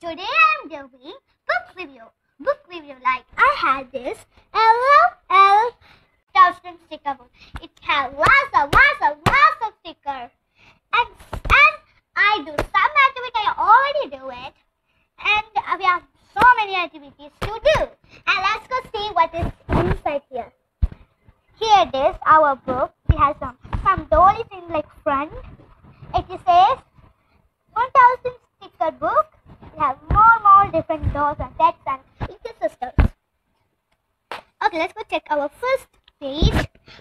Today I'm doing book review. Book review like I had this LOL thousand sticker book. It has lots of lots of lots of stickers. And and I do some activity, I already do it. And we have so many activities to do. And let's go see what is inside here. Here it is, our book. It has some some dollies in like front. It says 1000 sticker book. We have more more different dolls and pets and sisters. Okay, let's go check our first page.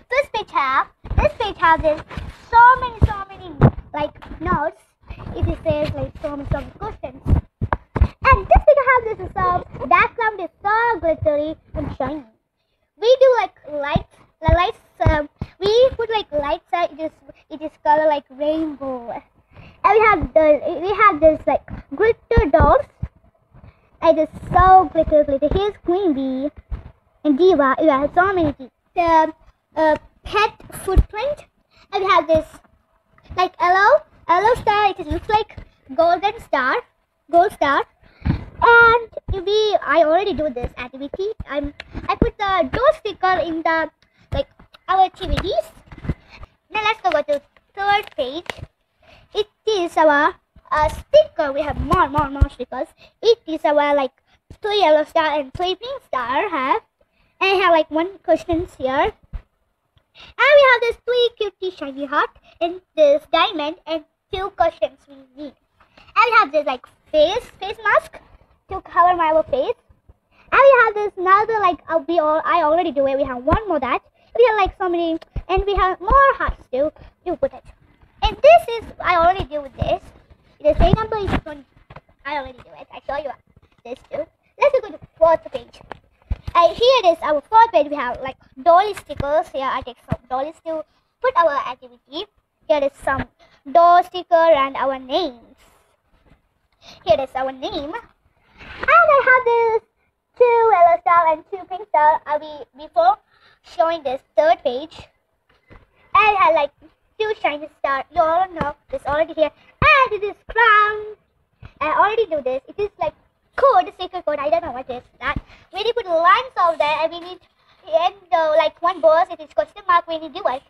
First page have this page have this so many so many like notes. It says like so many so many questions. And this thing have this some background is so glittery and shiny. We do like lights the lights um, we put like lights uh, it is it is color like rainbow and we have the we have this like glitter dolls it is so glitter glitter here's queen bee and diva we have so many the uh, pet footprint. And we have this like yellow yellow star. It looks like golden star gold star. And we i already do this activity i'm i put the door sticker in the like our activities. Now let's go to third page. It is our uh, sticker. We have more, more, more stickers. Each is our like two yellow star and three pink star have. And I have like one questions here. And we have this three cutie shiny heart and this diamond and two questions we need. And we have this like face, face mask to cover my face. And we have this another like uh, we all I already do it. We have one more that we have like so many and we have more hearts to do with it and this is i already do with this the same number is 20 i already do it i show you this too let's go to fourth page uh, here it is our fourth page we have like dolly stickers here i take some dollies to put our activity here is some door sticker and our names here is our name and i have this two yellow star and two pink star are we before showing this third page. Has like two shiny star. You all know this already here. And it is crown. I already do this. It is like code, secret code. I don't know what is that. We need to put lines over there and we need and uh, like one boss it is question mark when you do it.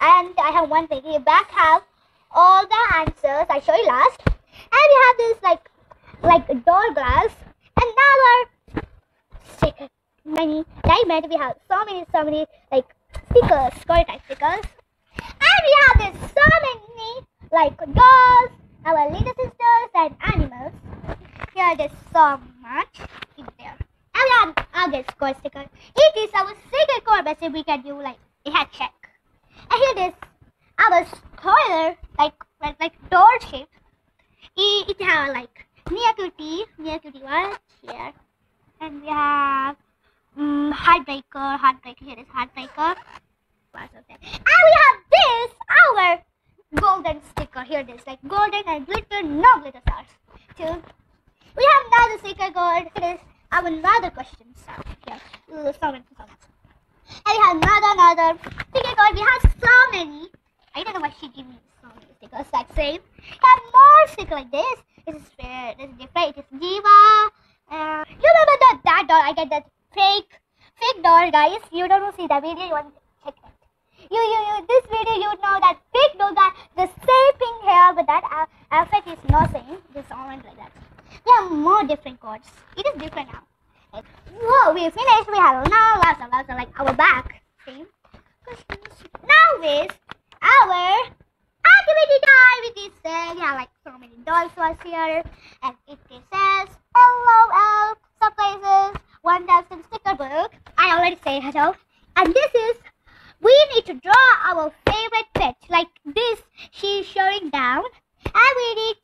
And I have one thing. Here back have all the answers I show you last. And we have this like like door glass. Another secret many diamond. We have so many, so many like stickers, score type stickers. And we have this so many like dolls, our little sisters and animals. Here there's so much other score sticker. It is our secret core message we can do like a head check. And here is our spoiler like like, like door shape. It, it have like near cutie, near cutie one here. And we have mm, Heartbreaker, Heartbreaker, here is Heartbreaker. And we have this, our golden sticker. Here it is, like golden and glitter, no glitter stars. Two. We have another sticker gold. It is our another question. Here, so many, so much. And we have another, another sticker gold. We have so many. I don't know why she gave me so many stickers. Like same. We have more stickers like this. This is fair. This is different. It is Diva. Uh, you remember that, that doll? I get that fake fake doll guys you don't see the video you want to check it you you you this video you know that fake doll got the same pink hair but that outfit is not same just orange like that we have more different codes it is different now like, whoa we finished we have now lots of lots of like our back same now is our activity time it is uh, yeah like so many dolls was here and it says LOL some places 1000 sticker book. I already say hello. And this is, we need to draw our favorite pet. Like this, she's showing down. And we need,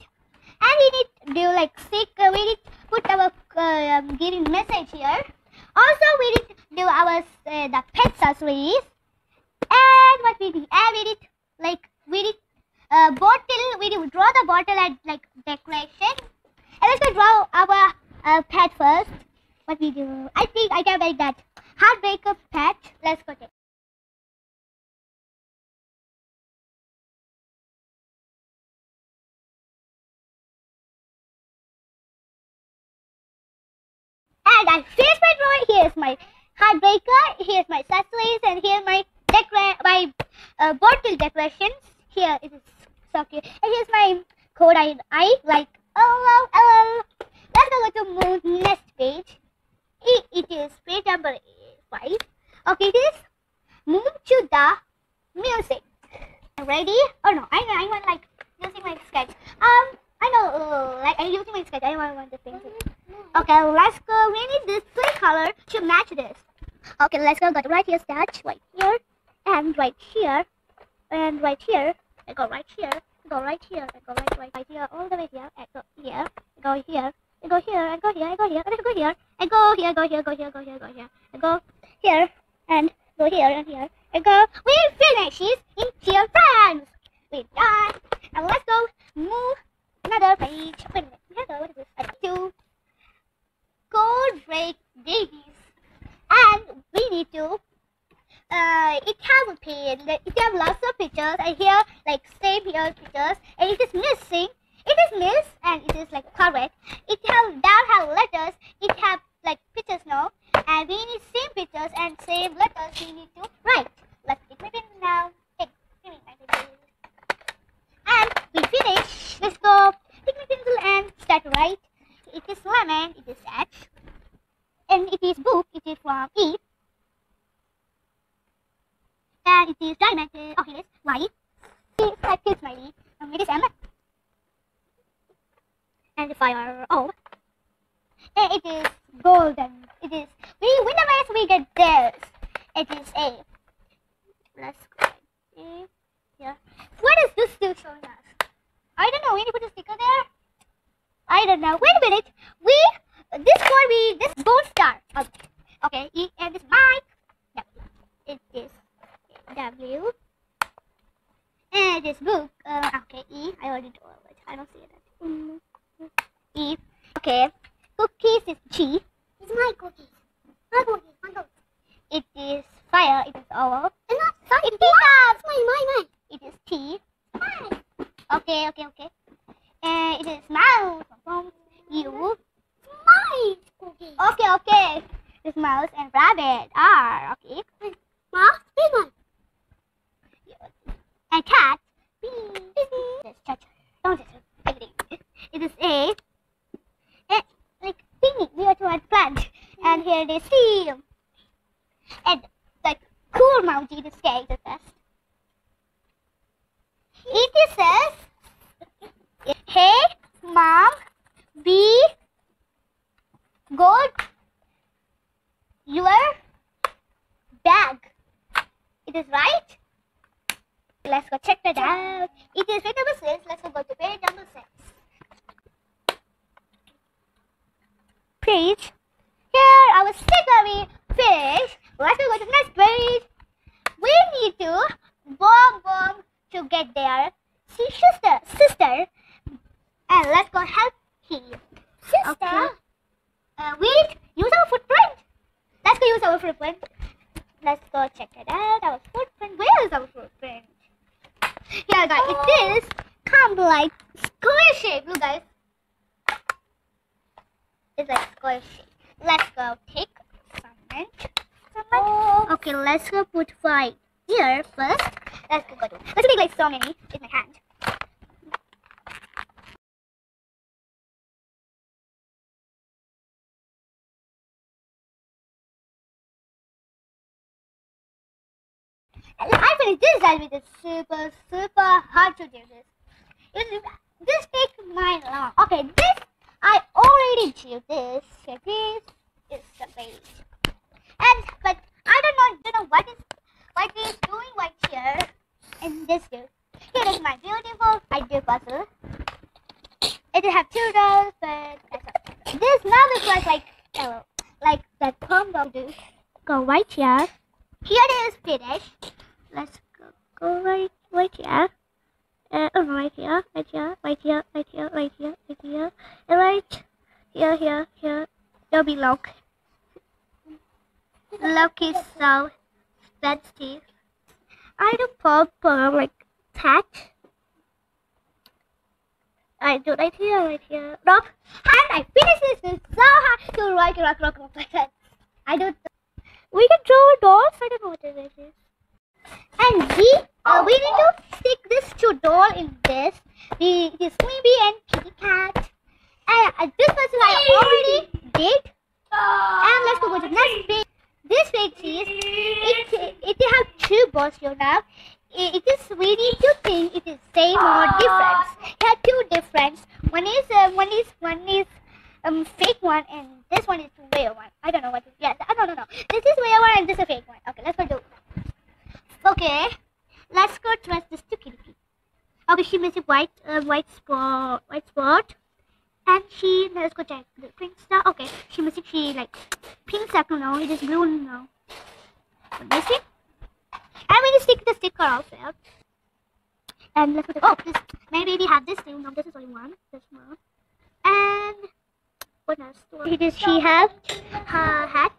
and we need do like stick, uh, we need put our uh, um, giving message here. Also, we need do our, uh, the pet accessories. And what we need, and we need, like, we need uh, bottle, we need draw the bottle and like decoration. And let's go draw our uh, pet first what we do. I think I can make that heartbreaker pet Let's go take. And I finished my drawing. Here's my heartbreaker. Here's my accessories, and here's my my uh, bottle decorations. Here it is so cute. And here's my code I I like. Oh, oh, Let's go to moon next page. It, it is page number five. Okay, it is move to the music. Ready? Oh no, I know I want like using my sketch. Um, I know, uh, like I'm using my sketch. I want want the paint. Okay, let's go. We need this three color to match this. Okay, let's go. Got right here, sketch right here, and right here, and right here. I go right here. I Go right here. I go right, right, right here, all the way here. I go here. I go here. I go here. I go here. I go here. And I go here. I go here. Go here. Go here. Go here. Go here. I go here and go here and here. I go. We finishes in here, friends. We're done. And let's go move another page. Wait a minute. We to, what is this? I to Goldrake Davies. And we need to uh, it has a pin. It has lots of pictures. And here, like same here pictures, and it is missing. It is miss, and it is like correct. It has down have letters. It have like pictures now, and we need same pictures and same letters. We need to write. Let's take my pen now. Take, give me my pen. And we finish. Let's go. Take my pencil and start to write. It is lemon. It is H. And it is book. It is from E. And it is diamond. Okay, it's white. It's like this smiley. Um, it is M. And the fire O. And it is golden. It is we win the race. We get this. It is A. Let's go. Yeah. What is this still showing us? I don't know. Need to put a sticker there. I don't know. Wait a minute. We this one we this gold star. Okay. Okay. E and this Mike. W. It is W. And this book. Uh, okay. E. I already told it. I don't see it. Mm. E. Okay. Cookies is G. It's my cookies. My cookies. My cookies. It is fire. It is O. It's not. Sorry, It's T. mine. It's mine. Mine. Mine. It is T. Mine. Okay, okay, okay. And it is mouse. From U. It's my cookies. Okay, okay. This mouse and rabbit. R. Okay. Mouse. Big one. And cat. B. Don't just everything. It is A. And like picnic. We are to add plant. And here it is C. And like cool emoji. This guy is the best. It says, Hey, mom, be good. Your bag. It is right. Let's go check that out. It is page number six. Let's go, go to page number six. Page. Here, our sticker we finished. Let's go to the next page. We need to bomb bomb to get there. See, sister, sister. And let's go help him. Sister. Okay. Uh, wait, use our footprint. Let's go use our footprint. Let's go check it out. Our footprint. Where is our footprint? Here, guys. It is kind of like square shape. you guys. It's like square shape. Let's go take cement. Cement. Oh. Okay, let's go put right here first. Let's go. go. Let's make like so many in my hand. I finished this side with it super, super hard to do this. This takes mine long. Okay, this, I already did this. Okay, this is the base. And, but I don't know, don't know what is, what is doing right here. And this do. Here is my beautiful idea puzzle. It have two doors, but that's all. This now looks like, like, uh, like that combo do. Go right here. Here it is finished. Let's go, go right, right here. Uh, oh, right here, right here, right here, right here, right here, right here, and right here, here, here. There'll be Loki. Loki so expensive. I don't pop uh, like that. I do right here, right here. Rock. And I finish this. It's so hard to rock, rock, rock, rock like that. I do. We can draw dolls. I don't know what it is. And we, uh, we need to stick this two doll in this. The Sleepy and Kitty Cat. And uh, this person I already did. And let's go to the next page. This page is it it have two balls here now. It, is need to think it is same or difference. It have two difference. One is uh, one is one is um fake one and this one is real one. I don't know what. Yeah, I don't know. This is real one and this is a fake one. Okay, let's go do. Okay, let's go dress this to Kitty. Okay, she makes a white uh, white spot white spot. And she let's go check the pink star. Okay, she must she like pink circle now. It is blue now. Let see. And we just stick the sticker also. And let's go. To, oh, this maybe we have this thing. No, this is only one. This one. And what else? It is she have her hat.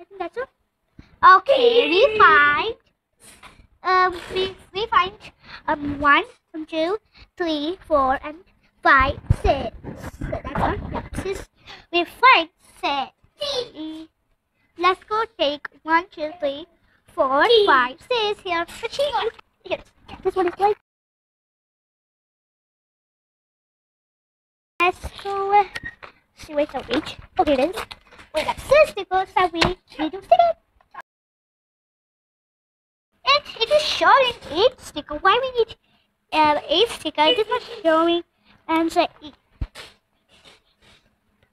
I think that's all. Okay, we find um we we find um one, um, two, three, four, and five, six. So that's one. Yeah, six. We find six. Mm, Let's go take one, two, three, four, five, six here. Here. This one is like. Let's go. Uh, see, wait, so each. Okay, it is. We got six stickers that we need to stick it. It, showing eight sticker. Why we need uh, eight sticker? It is not showing and say eight.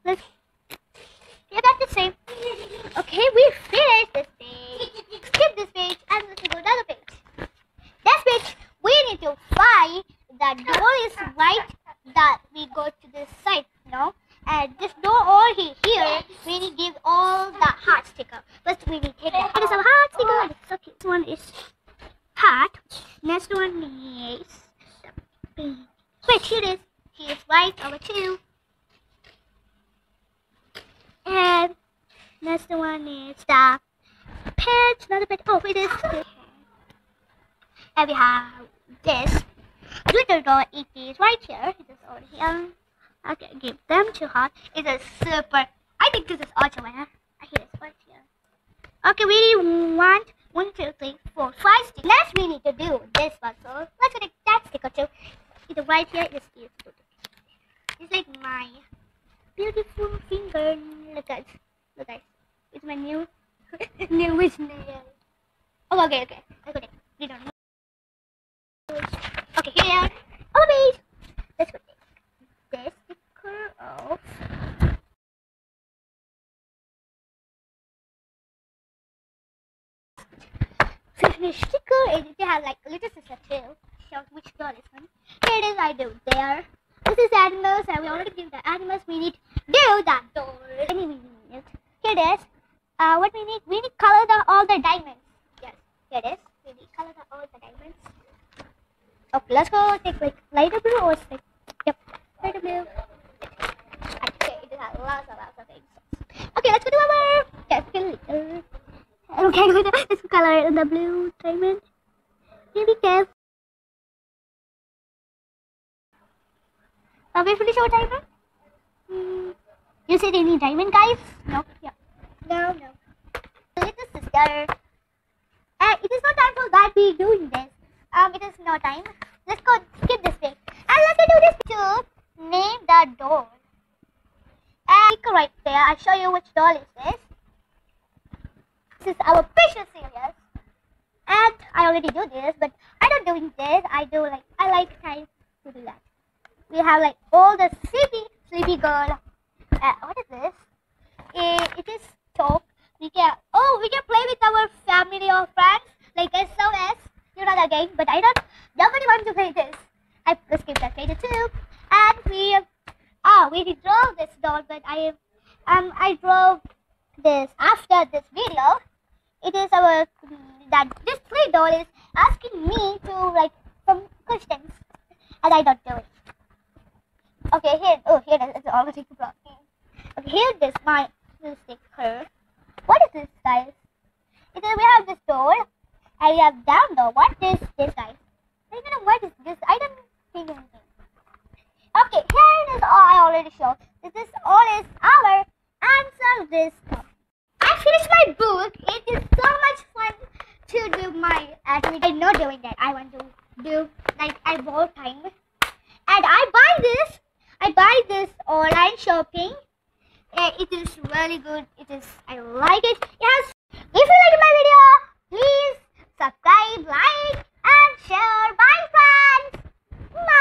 Let's yeah, that's the same. Okay, we finished this page. Skip this page and let's go to the other page. This page, we need to find the door is right that we go to this side, know. And this door over he- here, we need give all the heart sticker. First, we need to take the heart sticker. This one is heart. Next one is the pink. Wait, here it is. He is over two. And next one is the pet, not a pet. Oh, it is And we have this glitter doll. It is right here. It is over here. Okay, give them to her. It is a super. I think this is also winner. I hear this right here. Okay, we want one, two, three, four, five stickers. Next, we need to do this one. So let's take that sticker too. It's right here. It's, it's, it's like my beautiful finger. Look guys, look guys, it's my new newest nail. Oh, okay, okay, I got it. We don't know. Okay, here. Oh, wait. Let's go take this sticker off. Finish sticker. It has like a little sister too. Shows which girl is one. Here it is. I do there. Is animals, and we already give the animals. We need do that door. Any we. Here it is. Uh, what we need? We need color the all the diamonds. Yes, here it is. We need color the all the diamonds. Okay, let's go take like lighter blue or like yep, lighter blue. Okay, it has lots and lots of things. Okay, let's go to our yes, glitter. Okay, let's color the blue diamond. Here we we finished our diamond? Hmm. You said any diamond, guys? No. Yeah. No, no. Little sister. Uh, it is not time for that we doing this. Um, it is no time. Let's go skip this thing. And let's do this to name the doll. And click right there. I'll show you which doll is this. This is our precious series. And I already do this, but I don't doing this. I do like I like time to do that. We have like all the sleepy sleepy girl. Uh, what is this? It, it is talk. We can oh we can play with our family or friends like SOS. You know that game, but I don't. Nobody wants to play this. I let's skip that page too. And we oh we draw this doll, but I um I draw this after this video. It is our that this play doll is asking me to like some questions, and I don't do it. Okay, here. Oh, here it is. It's already blocking. Okay, here it is. My sticker. What is this, guys? It is, we have this door, and we have down door. What is this, guys? I don't know what is this. I don't think anything. Okay, here is all I already showed. This is all is our answer this. I finished my book. It is so much fun to do my activity. I'm not doing that. I want to do like I bought time. And I buy this. I buy this online shopping. Uh, it is really good. It is. I like it. Yes. If you like my video, please subscribe, like, and share. Bye, friends. Bye.